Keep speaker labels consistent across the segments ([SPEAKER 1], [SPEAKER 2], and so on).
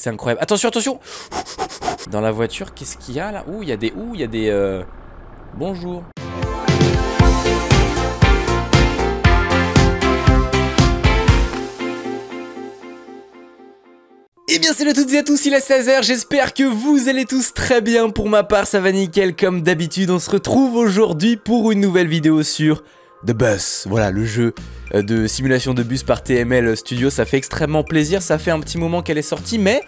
[SPEAKER 1] C'est incroyable. Attention, attention. Dans la voiture, qu'est-ce qu'il y a là? Ouh, il y a des... Ouh, il y a des... Euh... Bonjour. Eh bien salut à toutes et à tous, il est 16h, j'espère que vous allez tous très bien, pour ma part ça va nickel comme d'habitude, on se retrouve aujourd'hui pour une nouvelle vidéo sur The Bus, voilà le jeu euh, de simulation de bus par TML Studio, ça fait extrêmement plaisir, ça fait un petit moment qu'elle est sortie mais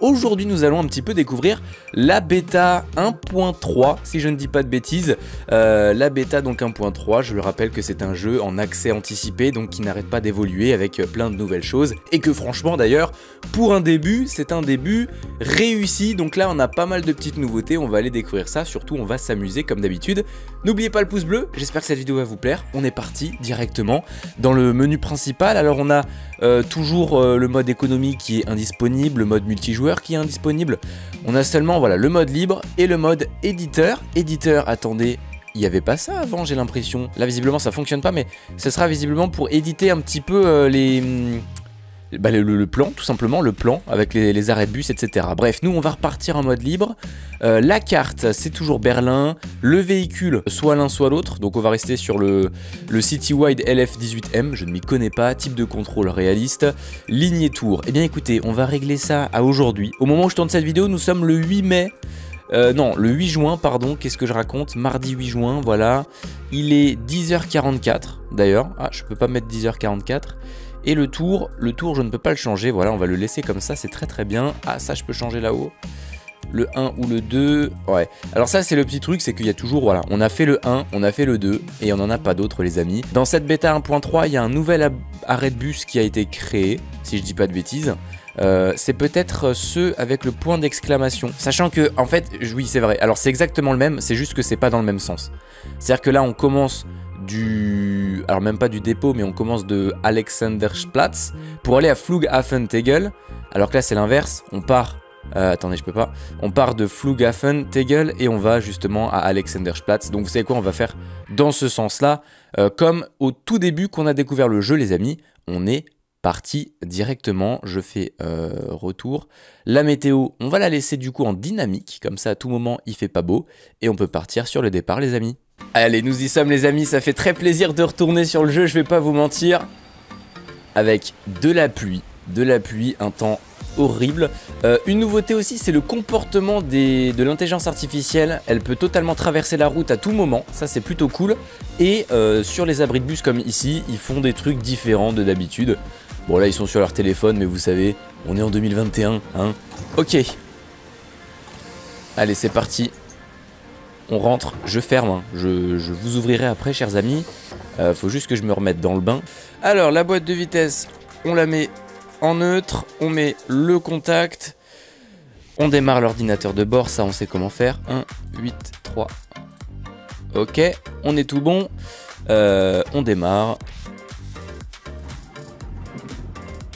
[SPEAKER 1] Aujourd'hui, nous allons un petit peu découvrir la bêta 1.3, si je ne dis pas de bêtises. Euh, la bêta donc 1.3, je le rappelle que c'est un jeu en accès anticipé, donc qui n'arrête pas d'évoluer avec plein de nouvelles choses. Et que franchement d'ailleurs, pour un début, c'est un début réussi. Donc là, on a pas mal de petites nouveautés, on va aller découvrir ça. Surtout, on va s'amuser comme d'habitude. N'oubliez pas le pouce bleu, j'espère que cette vidéo va vous plaire. On est parti directement dans le menu principal. Alors on a euh, toujours euh, le mode économie qui est indisponible, le mode multijoueur qui est indisponible. On a seulement voilà, le mode libre et le mode éditeur. Éditeur, attendez, il n'y avait pas ça avant, j'ai l'impression. Là, visiblement, ça fonctionne pas, mais ce sera visiblement pour éditer un petit peu euh, les... Bah, le, plan, tout simplement, le plan avec les, arrêts de bus, etc. Bref, nous on va repartir en mode libre. Euh, la carte, c'est toujours Berlin. Le véhicule, soit l'un, soit l'autre. Donc on va rester sur le, le Citywide LF18M, je ne m'y connais pas. Type de contrôle réaliste. Ligne tour. Eh bien écoutez, on va régler ça à aujourd'hui. Au moment où je tourne cette vidéo, nous sommes le 8 mai. Euh, non, le 8 juin, pardon, qu'est-ce que je raconte? Mardi 8 juin, voilà. Il est 10h44, d'ailleurs. Ah, je peux pas mettre 10h44. Et le tour, le tour je ne peux pas le changer, voilà on va le laisser comme ça, c'est très très bien. Ah ça je peux changer là-haut. Le 1 ou le 2, ouais. Alors ça c'est le petit truc, c'est qu'il y a toujours, voilà, on a fait le 1, on a fait le 2, et on n'en a pas d'autres les amis. Dans cette bêta 1.3, il y a un nouvel arrêt de bus qui a été créé, si je dis pas de bêtises. Euh, c'est peut-être ceux avec le point d'exclamation. Sachant que, en fait, oui, c'est vrai. Alors, c'est exactement le même, c'est juste que c'est pas dans le même sens. C'est-à-dire que là, on commence du... Alors même pas du dépôt, mais on commence de Alexanderplatz pour aller à Flughafen-Tegel. Alors que là, c'est l'inverse. On part... Euh, attendez, je peux pas. On part de Flughafen-Tegel et on va justement à Alexanderplatz. Donc vous savez quoi, on va faire dans ce sens-là. Euh, comme au tout début qu'on a découvert le jeu, les amis, on est parti directement. Je fais euh, retour. La météo, on va la laisser du coup en dynamique. Comme ça, à tout moment, il fait pas beau. Et on peut partir sur le départ, les amis. Allez, nous y sommes les amis, ça fait très plaisir de retourner sur le jeu, je vais pas vous mentir. Avec de la pluie, de la pluie, un temps horrible. Euh, une nouveauté aussi, c'est le comportement de l'intelligence artificielle. Elle peut totalement traverser la route à tout moment, ça c'est plutôt cool. Et euh, sur les abris de bus comme ici, ils font des trucs différents de d'habitude. Bon là ils sont sur leur téléphone, mais vous savez, on est en 2021, hein. Ok. Allez, c'est parti on rentre, je ferme, hein. je, vous ouvrirai après chers amis, euh, faut juste que je me remette dans le bain. Alors la boîte de vitesse, on la met en neutre, on met le contact, on démarre l'ordinateur de bord, ça on sait comment faire, 1, 8, 3, ok, on est tout bon, euh, on démarre,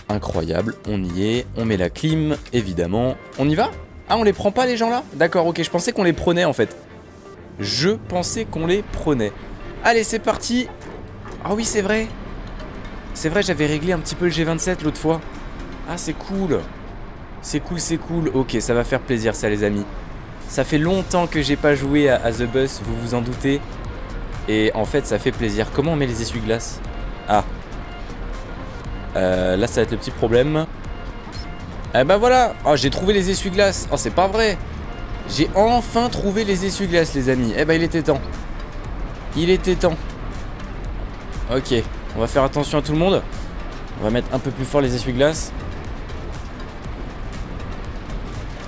[SPEAKER 1] incroyable, on y est, on met la clim, évidemment, on y va? Ah, on les prend pas les gens là? D'accord, ok, je pensais qu'on les prenait en fait. Je pensais qu'on les prenait. Allez, c'est parti. Ah oui, c'est vrai. C'est vrai, j'avais réglé un petit peu le G27 l'autre fois. Ah, c'est cool. C'est cool, c'est cool. Ok, ça va faire plaisir, ça, les amis. Ça fait longtemps que j'ai pas joué à, The Bus, vous vous en doutez. Et en fait, ça fait plaisir. Comment on met les essuie-glaces? Ah. Euh, là, ça va être le petit problème. Eh ben voilà Oh, j'ai trouvé les essuie-glaces Oh, c'est pas vrai j'ai enfin trouvé les essuie-glaces, les amis. Eh ben, il était temps. Il était temps. Ok, on va faire attention à tout le monde. On va mettre un peu plus fort les essuie-glaces.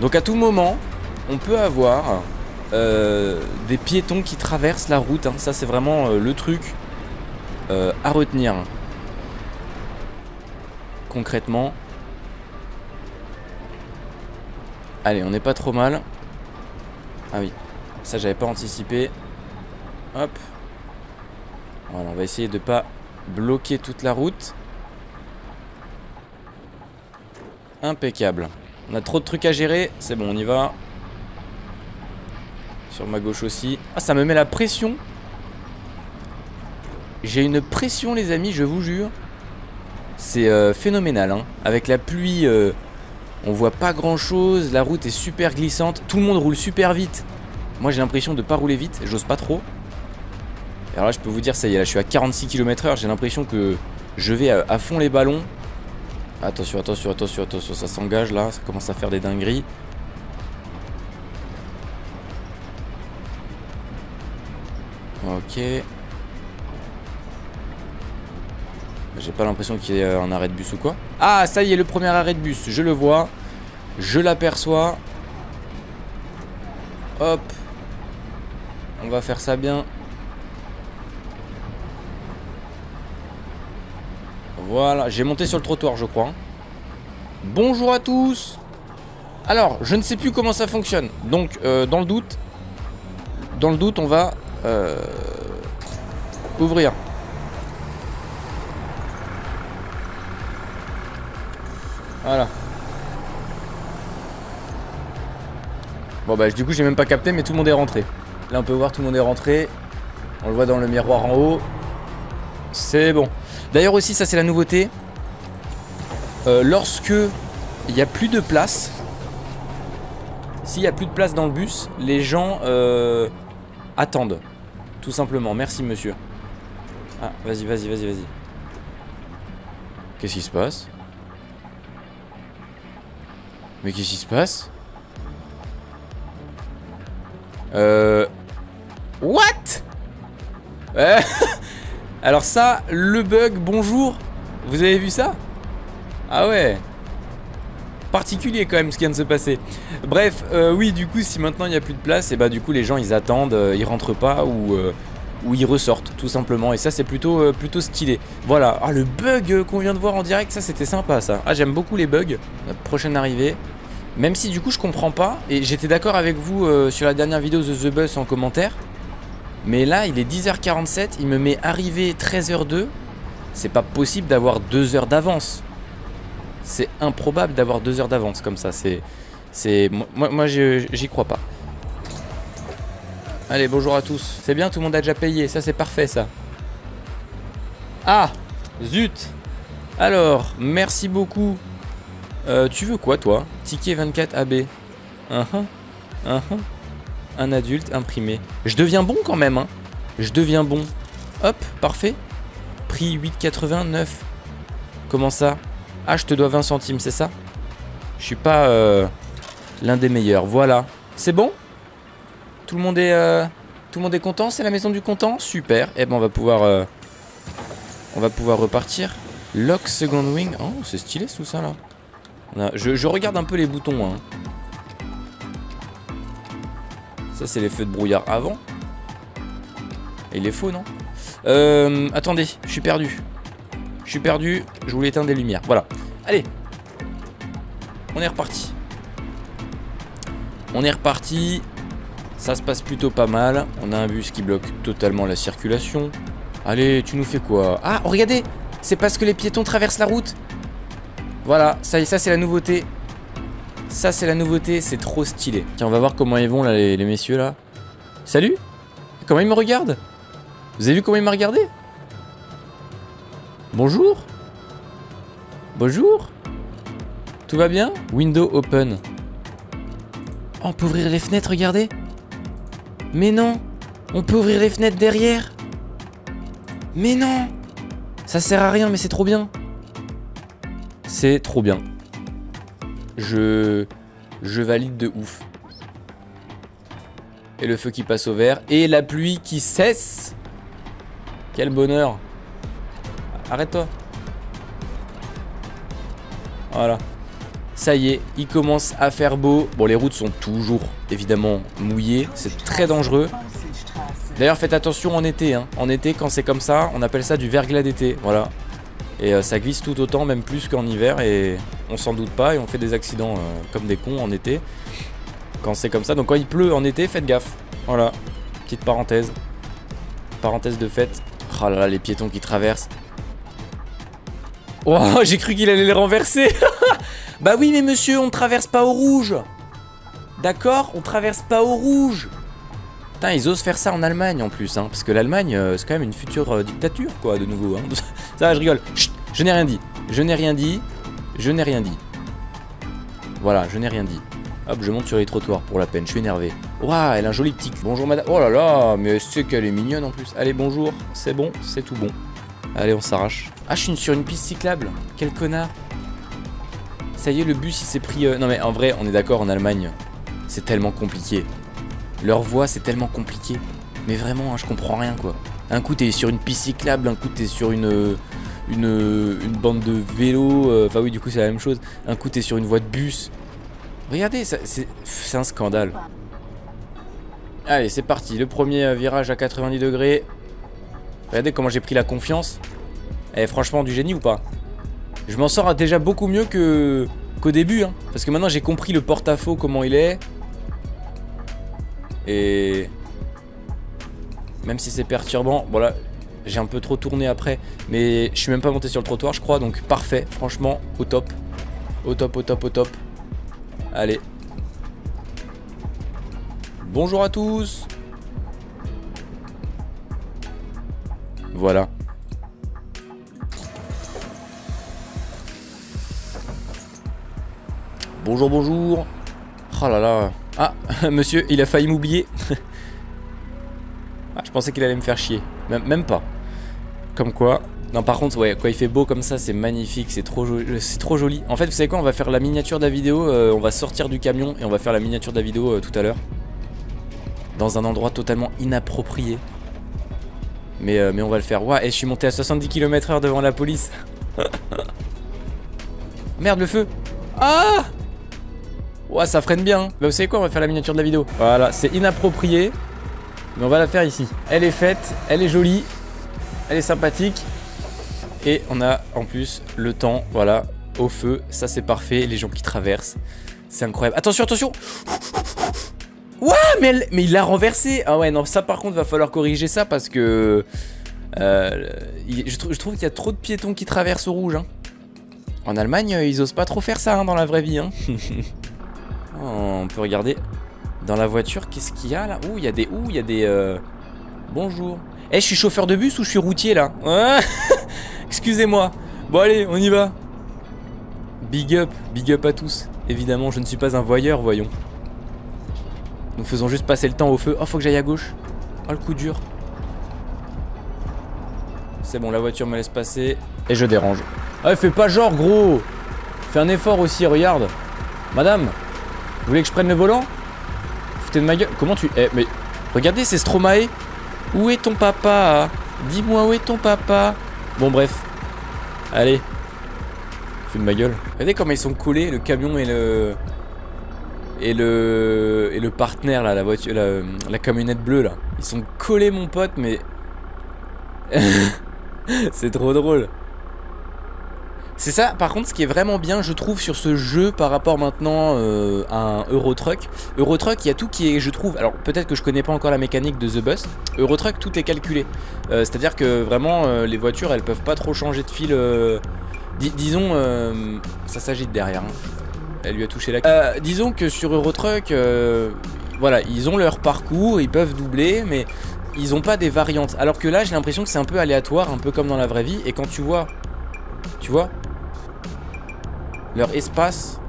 [SPEAKER 1] Donc à tout moment, on peut avoir euh, des piétons qui traversent la route. Hein. Ça, c'est vraiment euh, le truc euh, à retenir. Concrètement. Allez, on n'est pas trop mal. Ah oui, ça j'avais pas anticipé. Hop. Voilà, on va essayer de pas bloquer toute la route. Impeccable. On a trop de trucs à gérer. C'est bon, on y va. Sur ma gauche aussi. Ah, ça me met la pression. J'ai une pression, les amis, je vous jure. C'est euh, phénoménal. Hein. Avec la pluie euh, On voit pas grand chose, la route est super glissante, tout le monde roule super vite. Moi j'ai l'impression de pas rouler vite, j'ose pas trop. Alors là je peux vous dire ça y est, là je suis à 46 km h j'ai l'impression que je vais à, fond les ballons. Attention, attention, attention, attention, ça s'engage là, ça commence à faire des dingueries. Ok. J'ai pas l'impression qu'il y ait un arrêt de bus ou quoi. Ah, ça y est, le premier arrêt de bus. Je le vois. Je l'aperçois. Hop. On va faire ça bien. Voilà, j'ai monté sur le trottoir, je crois. Bonjour à tous Alors, je ne sais plus comment ça fonctionne. Donc, euh, dans le doute, dans le doute, on va euh, ouvrir. Voilà. Bon bah du coup j'ai même pas capté mais tout le monde est rentré. Là on peut voir tout le monde est rentré. On le voit dans le miroir en haut. C'est bon. D'ailleurs aussi ça c'est la nouveauté. Euh, lorsque il n'y a plus de place, s'il n'y a plus de place dans le bus, les gens euh, attendent. Tout simplement. Merci monsieur. Ah, vas-y, vas-y, vas-y, vas-y. Qu'est-ce qui se passe? Mais qu'est-ce qui se passe Euh... What euh, Alors ça, le bug, bonjour Vous avez vu ça Ah ouais particulier quand même ce qui vient de se passer. Bref, euh, oui, du coup, si maintenant il n'y a plus de place, et bah du coup les gens ils attendent, euh, ils rentrent pas ou, euh, ou ils ressortent tout simplement. Et ça c'est plutôt, plutôt stylé. Voilà, ah le bug qu'on vient de voir en direct, ça c'était sympa ça. Ah j'aime beaucoup les bugs. La prochaine arrivée. Même si du coup je comprends pas, et j'étais d'accord avec vous sur la dernière vidéo de The Bus en commentaire. Mais là il est 10h47, il me met arrivé 13h02. C'est pas possible d'avoir 2 heures d'avance. C'est improbable d'avoir deux heures d'avance comme ça. C'est, c'est, moi, moi j'y crois pas. Allez, bonjour à tous. C'est bien, tout le monde a déjà payé. Ça, c'est parfait, ça. Ah, zut. Alors, merci beaucoup. Euh, tu veux quoi, toi? Ticket 24 AB. Uh -huh. Uh -huh. Un adulte imprimé. Je deviens bon quand même, hein. Je deviens bon. Hop, parfait. Prix 8,89. Comment ça? Ah, je te dois 20 centimes, c'est ça? Je suis pas euh, l'un des meilleurs. Voilà. C'est bon? Tout le monde est euh, tout le monde est content C'est la maison du content Super. Eh ben on va pouvoir euh, on va pouvoir repartir. Lock second wing. Oh, c'est stylé tout ça là. je, regarde un peu les boutons. Hein. Ça c'est les feux de brouillard avant. Et il est faux non? Attendez, je suis perdu. Je suis perdu, je voulais éteindre des lumières. Voilà. Allez. On est reparti. On est reparti. Ça se passe plutôt pas mal. On a un bus qui bloque totalement la circulation. Allez, tu nous fais quoi? Ah, regardez C'est parce que les piétons traversent la route. Voilà, ça, ça c'est la nouveauté. Ça c'est la nouveauté, c'est trop stylé. Tiens, on va voir comment ils vont là, les, les messieurs là. Salut Comment ils me regardent? Vous avez vu comment ils m'ont regardé? Bonjour Bonjour Tout va bien? Window open. Oh, on peut ouvrir les fenêtres, regardez Mais non On peut ouvrir les fenêtres derrière Mais non Ça sert à rien, mais c'est trop bien C'est trop bien. Je... Je valide de ouf. Et le feu qui passe au vert. Et la pluie qui cesse Quel bonheur Arrête-toi. Voilà. Ça y est, il commence à faire beau. Bon, les routes sont toujours, évidemment, mouillées. C'est très dangereux. D'ailleurs, faites attention en été. Hein. En été, quand c'est comme ça, on appelle ça du verglas d'été. Voilà. Et euh, ça glisse tout autant, même plus qu'en hiver. Et on s'en doute pas. Et on fait des accidents euh, comme des cons en été. Quand c'est comme ça. Donc quand il pleut en été, faites gaffe. Voilà. Petite parenthèse. Parenthèse de fête. Oh là là, les piétons qui traversent. Oh, j'ai cru qu'il allait les renverser. bah oui, mais monsieur, on traverse pas au rouge. D'accord On traverse pas au rouge. Putain, ils osent faire ça en Allemagne en plus, hein, parce que l'Allemagne, euh, c'est quand même une future euh, dictature, quoi, de nouveau. Hein. ça, je rigole. Chut, je n'ai rien dit. Je n'ai rien dit. Je n'ai rien dit. Voilà, je n'ai rien dit. Hop, je monte sur les trottoirs pour la peine, je suis énervé. Waouh, elle a un joli petit... Bonjour madame. Oh là là, mais c'est qu'elle est mignonne en plus. Allez, bonjour, c'est bon, c'est tout bon. Allez, on s'arrache. Ah, je suis sur une piste cyclable. Quel connard. Ça y est, le bus, il s'est pris... Euh, non mais en vrai, on est d'accord, en Allemagne, c'est tellement compliqué. Leur voix, c'est tellement compliqué. Mais vraiment, hein, je comprends rien, quoi. Un coup, t'es sur une piste cyclable, un coup, t'es sur une... Une, une bande de vélo, euh, enfin oui du coup c'est la même chose, un coup t'es sur une voie de bus, Regardez, c'est un scandale. Allez, c'est parti. Le premier euh, virage à 90 degrés. Regardez comment j'ai pris la confiance. Eh, franchement, du génie ou pas? Je m'en sors déjà beaucoup mieux que qu'au début. Hein, parce que maintenant, j'ai compris le porte-à-faux, comment il est. Et... Même si c'est perturbant. Voilà, j'ai un peu trop tourné après. Mais je suis même pas monté sur le trottoir, je crois. Donc, parfait. Franchement, au top. Au top, au top, au top. Allez. Bonjour à tous Voilà. Bonjour, bonjour Oh là là Ah, monsieur, il a failli m'oublier ah, Je pensais qu'il allait me faire chier. même pas. Comme quoi, non, par contre, ouais, il fait beau comme ça, c'est magnifique, c'est trop, joli, c'est trop joli. En fait, vous savez quoi, on va faire la miniature de la vidéo, euh, on va sortir du camion et on va faire la miniature de la vidéo euh, tout à l'heure. Dans un endroit totalement inapproprié. Mais, euh, mais on va le faire. Ouah, et je suis monté à 70 km/h devant la police. Merde, le feu Ah Ouah, ça freine bien. Bah, vous savez quoi, on va faire la miniature de la vidéo. Voilà, c'est inapproprié. Mais on va la faire ici. Elle est faite, elle est jolie, elle est sympathique. Et on a en plus le temps, voilà, au feu. Ça, c'est parfait. Les gens qui traversent. C'est incroyable. Attention, attention Ouah, mais, il l'a renversé Ah ouais, non, ça par contre, va falloir corriger ça parce que... Euh, je, trouve qu'il y a trop de piétons qui traversent au rouge. Hein. En Allemagne, ils osent pas trop faire ça hein, dans la vraie vie. Hein. On peut regarder dans la voiture, qu'est-ce qu'il y a là? Ouh, il y a des... Ouh, il y a des... Euh, bonjour. Eh, je suis chauffeur de bus ou je suis routier là? Excusez-moi. Bon allez, on y va. Big up, big up à tous. Évidemment, je ne suis pas un voyeur, voyons. Nous faisons juste passer le temps au feu. Oh, faut que j'aille à gauche. Oh, le coup dur. C'est bon, la voiture me laisse passer. Et je dérange. Ah, fais pas genre, gros. Fais un effort aussi, regarde. Madame, vous voulez que je prenne le volant? Foutez de ma gueule. Comment tu... Eh, mais... Regardez, c'est Stromae. Où est ton papa? Dis-moi où est ton papa? Bon bref. Allez. Fous de ma gueule. Regardez comment ils sont collés, le camion et le... Et le... Et le partenaire là, la voiture, la, la camionnette bleue là. Ils sont collés mon pote mais... C'est trop drôle. C'est ça, par contre, ce qui est vraiment bien, je trouve, sur ce jeu par rapport maintenant euh, à un Euro Truck. Euro Truck, il y a tout qui est, je trouve, alors peut-être que je connais pas encore la mécanique de The Bus. Euro Truck, tout est calculé. Euh, c'est-à-dire que vraiment, euh, les voitures, elles peuvent pas trop changer de fil. disons, ça s'agit de derrière. Hein. Elle lui a touché la. disons que sur Euro Truck, voilà, ils ont leur parcours, ils peuvent doubler, mais ils ont pas des variantes. Alors que là, j'ai l'impression que c'est un peu aléatoire, un peu comme dans la vraie vie. Et quand tu vois, tu vois, leur espace.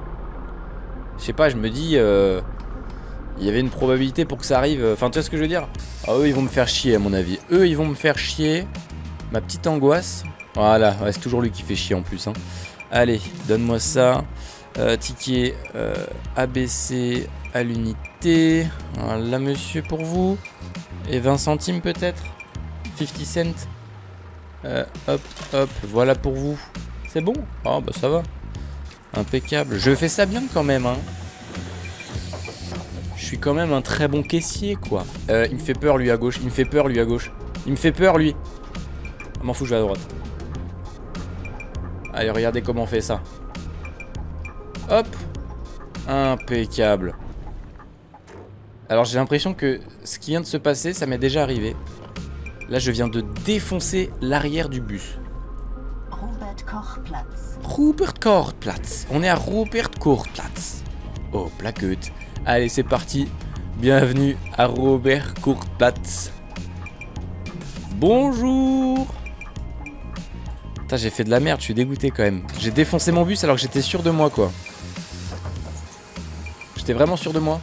[SPEAKER 1] Je sais pas, je me dis... Euh, il y avait une probabilité pour que ça arrive. Enfin, tu vois ce que je veux dire? Ah, eux, ils vont me faire chier, à mon avis. Eux, ils vont me faire chier. Ma petite angoisse. Voilà, c'est toujours lui qui fait chier en plus. Hein. Allez, donne-moi ça. Euh, ticket euh, ABC à l'unité. Voilà, monsieur, pour vous. Et 20 centimes peut-être? 50 cents? hop, hop, voilà pour vous. C'est bon? Ah, bah ça va. Impeccable. Je fais ça bien quand même, hein. Je suis quand même un très bon caissier, quoi. Euh, il me fait peur, lui, à gauche. Il me fait peur, lui, à gauche. Il me fait peur, lui. Ah, m'en fous, je vais à droite. Allez, regardez comment on fait ça. Hop. Impeccable. Alors, j'ai l'impression que ce qui vient de se passer, ça m'est déjà arrivé. Là, je viens de défoncer l'arrière du bus. Rupert Kortplatz. On est à Rupert Kortplatz. Oh, plaquette. Allez, c'est parti. Bienvenue à Robert Kortplatz. Bonjour Putain, j'ai fait de la merde, je suis dégoûté quand même. J'ai défoncé mon bus alors que j'étais sûr de moi, quoi. J'étais vraiment sûr de moi.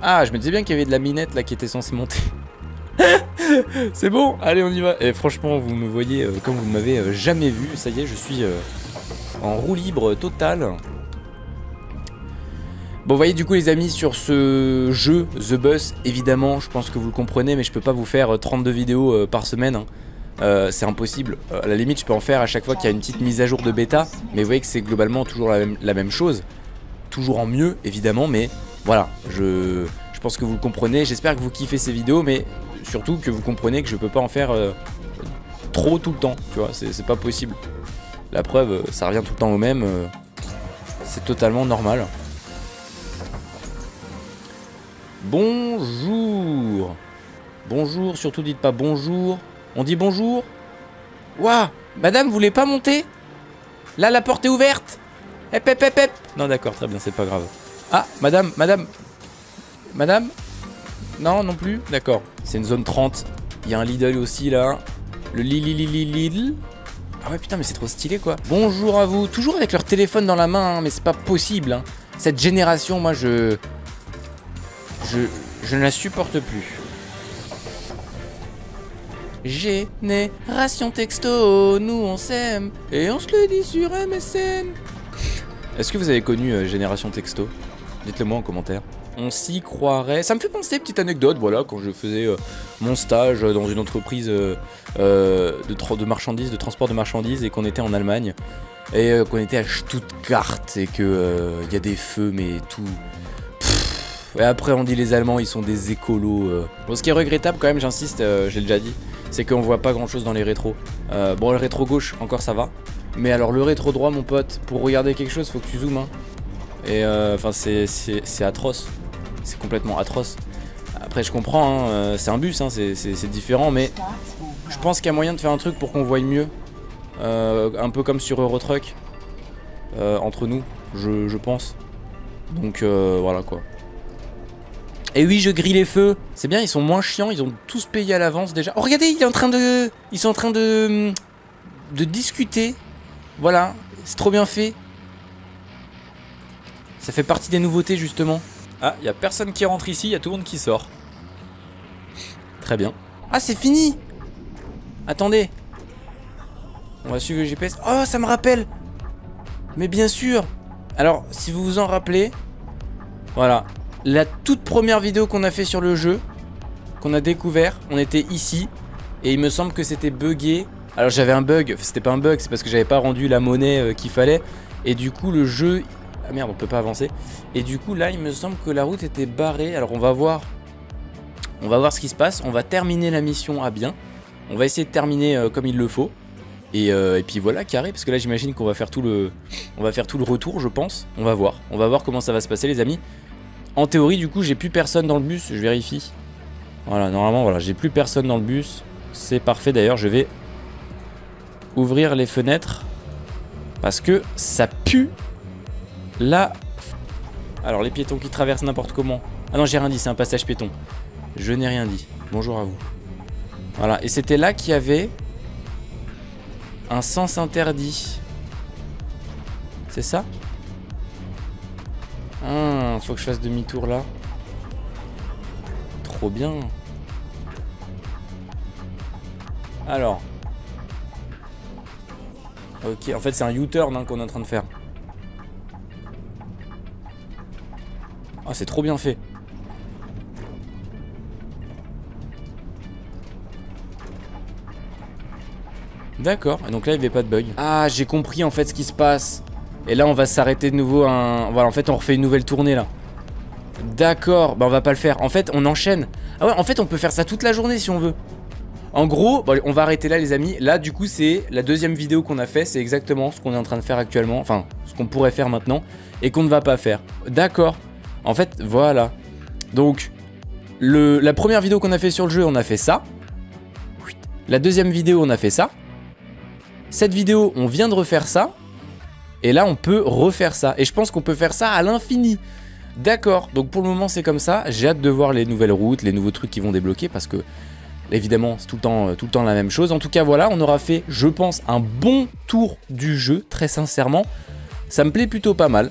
[SPEAKER 1] Ah, je me disais bien qu'il y avait de la minette là qui était censée monter. c'est bon, allez on y va. Et franchement, vous me voyez euh, comme vous m'avez euh, jamais vu. Ça y est, je suis euh, en roue libre totale. Bon, voyez du coup les amis sur ce jeu The Bus, évidemment, je pense que vous le comprenez, mais je peux pas vous faire 32 vidéos par semaine. Hein. c'est impossible. à la limite, je peux en faire à chaque fois qu'il y a une petite mise à jour de bêta, mais vous voyez que c'est globalement toujours la même, chose. Toujours en mieux, évidemment, mais voilà, je, je pense que vous le comprenez. J'espère que vous kiffez ces vidéos, mais surtout que vous comprenez que je peux pas en faire euh, trop tout le temps, tu vois, c'est pas possible. La preuve, euh, ça revient tout le temps au même, euh, c'est totalement normal. Bonjour Bonjour, surtout dites pas bonjour. On dit bonjour? Waouh Madame, vous voulez pas monter? Là, la porte est ouverte Hep, hep, hep, hep Non, d'accord, très bien, c'est pas grave. Ah, madame, madame Madame? Non, non plus? D'accord. C'est une zone 30. Il y a un Lidl aussi là. Le Lidl. Lidl. Ah ouais putain mais c'est trop stylé quoi. Bonjour à vous. Toujours avec leur téléphone dans la main, hein, mais c'est pas possible. Hein. Cette génération, moi je... Je... Je ne la supporte plus. Génération texto, nous on s'aime et on se le dit sur MSN. Est-ce que vous avez connu euh, Génération texto? Dites-le moi en commentaire on s'y croirait. Ça me fait penser, petite anecdote, voilà, quand je faisais euh, mon stage dans une entreprise euh, euh, de, de, marchandises, de transport de marchandises, et qu'on était en Allemagne, et qu'on était à Stuttgart, et que il y a des feux, mais tout. et après, on dit les Allemands, ils sont des écolos. Bon, ce qui est regrettable, quand même, j'insiste, j'ai déjà dit, c'est qu'on voit pas grand chose dans les rétros. bon, le rétro gauche, encore ça va. Mais alors, le rétro droit, mon pote, pour regarder quelque chose, faut que tu zoomes. Hein. Et enfin, c'est atroce c'est complètement atroce. Après, je comprends, hein, euh, c'est un bus, hein, c'est différent, mais je pense qu'il y a moyen de faire un truc pour qu'on voie mieux. Euh, un peu comme sur Eurotruck, euh, entre nous, je, pense. Donc voilà quoi. Et oui, je grille les feux. C'est bien, ils sont moins chiants, ils ont tous payé à l'avance déjà. Oh, regardez. Ils sont en train. De discuter. Voilà, c'est trop bien fait. Ça fait partie des nouveautés justement. Ah, il a personne qui rentre ici, il y a tout le monde qui sort. Très bien. Ah, c'est fini Attendez. On va suivre le GPS. Oh, ça me rappelle Mais bien sûr Alors, si vous vous en rappelez, voilà. La toute première vidéo qu'on a fait sur le jeu, qu'on a découvert, on était ici. Et il me semble que c'était buggé. Alors j'avais un bug, c'était pas un bug, c'est parce que j'avais pas rendu la monnaie euh, qu'il fallait. Et du coup, le jeu, merde, on peut pas avancer. Et du coup, là, il me semble que la route était barrée. Alors, on va voir. On va voir ce qui se passe. On va terminer la mission à bien. On va essayer de terminer euh, comme il le faut. Euh, et, puis voilà, carré. Parce que là, j'imagine qu'on va faire tout le, on va faire tout le retour, je pense. On va voir. On va voir comment ça va se passer, les amis. En théorie, du coup, j'ai plus personne dans le bus. Je vérifie. Voilà, normalement, voilà, j'ai plus personne dans le bus. C'est parfait. D'ailleurs, je vais ouvrir les fenêtres parce que ça pue Là... Alors, les piétons qui traversent n'importe comment. Ah non, j'ai rien dit, c'est un passage piéton. Je n'ai rien dit. Bonjour à vous. Voilà, et c'était là qu'il y avait un sens interdit. C'est ça? Ah, faut que je fasse demi-tour là. Trop bien. Alors. Ok, en fait c'est un U-turn hein, qu'on est en train de faire. Ah, c'est trop bien fait. D'accord, donc là il n'y avait pas de bug. Ah, j'ai compris en fait ce qui se passe. Et là on va s'arrêter de nouveau un... Voilà, en fait on refait une nouvelle tournée là. D'accord, bah on va pas le faire. En fait on enchaîne. Ah ouais, en fait on peut faire ça toute la journée si on veut. En gros, on va arrêter là les amis. Là du coup c'est la deuxième vidéo qu'on a fait. C'est exactement ce qu'on est en train de faire actuellement. Enfin, ce qu'on pourrait faire maintenant. Et qu'on ne va pas faire. D'accord. En fait, voilà. Donc, la première vidéo qu'on a fait sur le jeu, on a fait ça. La deuxième vidéo, on a fait ça. Cette vidéo, on vient de refaire ça. Et là, on peut refaire ça. Et je pense qu'on peut faire ça à l'infini. D'accord, donc pour le moment c'est comme ça, j'ai hâte de voir les nouvelles routes, les nouveaux trucs qui vont débloquer parce que évidemment c'est tout, temps, tout le temps la même chose. En tout cas voilà, on aura fait je pense un bon tour du jeu, très sincèrement. Ça me plaît plutôt pas mal.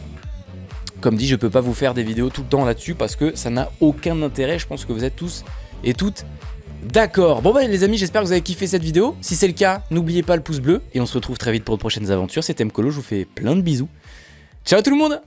[SPEAKER 1] Comme dit, je peux pas vous faire des vidéos tout le temps là-dessus parce que ça n'a aucun intérêt. Je pense que vous êtes tous et toutes d'accord. Bon bah les amis, j'espère que vous avez kiffé cette vidéo. Si c'est le cas, n'oubliez pas le pouce bleu et on se retrouve très vite pour de prochaines aventures. C'était Mkolo, je vous fais plein de bisous. Ciao tout le monde